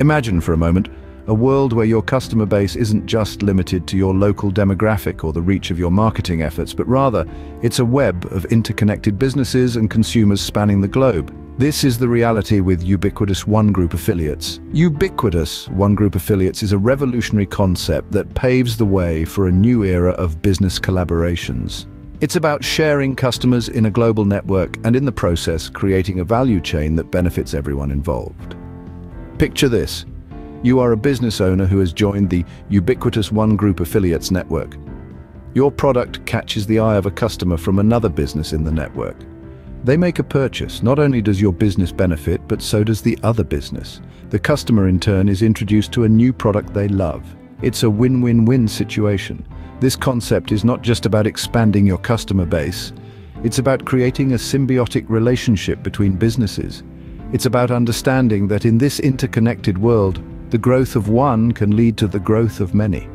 Imagine for a moment a world where your customer base isn't just limited to your local demographic or the reach of your marketing efforts, but rather it's a web of interconnected businesses and consumers spanning the globe. This is the reality with Ubiquitous One Group affiliates. Ubiquitous One Group affiliates is a revolutionary concept that paves the way for a new era of business collaborations. It's about sharing customers in a global network and in the process creating a value chain that benefits everyone involved. Picture this. You are a business owner who has joined the Ubiquitous One Group Affiliates network. Your product catches the eye of a customer from another business in the network. They make a purchase. Not only does your business benefit, but so does the other business. The customer in turn is introduced to a new product they love. It's a win-win-win situation. This concept is not just about expanding your customer base. It's about creating a symbiotic relationship between businesses. It's about understanding that in this interconnected world, the growth of one can lead to the growth of many.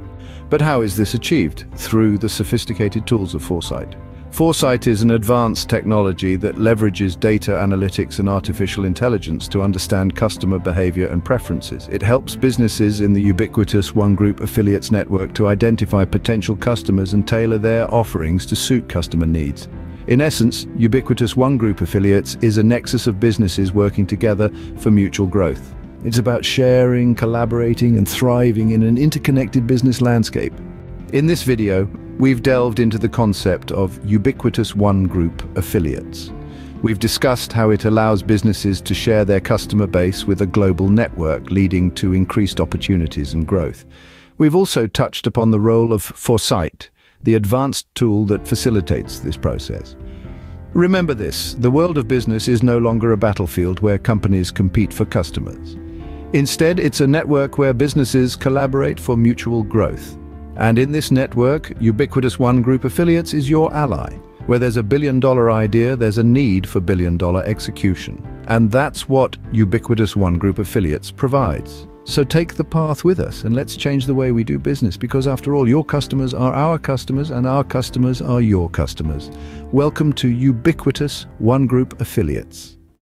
But how is this achieved? Through the sophisticated tools of Foresight. Foresight is an advanced technology that leverages data analytics and artificial intelligence to understand customer behavior and preferences. It helps businesses in the ubiquitous One Group affiliates network to identify potential customers and tailor their offerings to suit customer needs. In essence, Ubiquitous One Group affiliates is a nexus of businesses working together for mutual growth. It's about sharing, collaborating and thriving in an interconnected business landscape. In this video, we've delved into the concept of Ubiquitous One Group affiliates. We've discussed how it allows businesses to share their customer base with a global network, leading to increased opportunities and growth. We've also touched upon the role of Foresight, the advanced tool that facilitates this process. Remember this, the world of business is no longer a battlefield where companies compete for customers. Instead, it's a network where businesses collaborate for mutual growth. And in this network, Ubiquitous One Group Affiliates is your ally. Where there's a billion-dollar idea, there's a need for billion-dollar execution. And that's what Ubiquitous One Group Affiliates provides. So take the path with us and let's change the way we do business because after all, your customers are our customers and our customers are your customers. Welcome to Ubiquitous One Group Affiliates.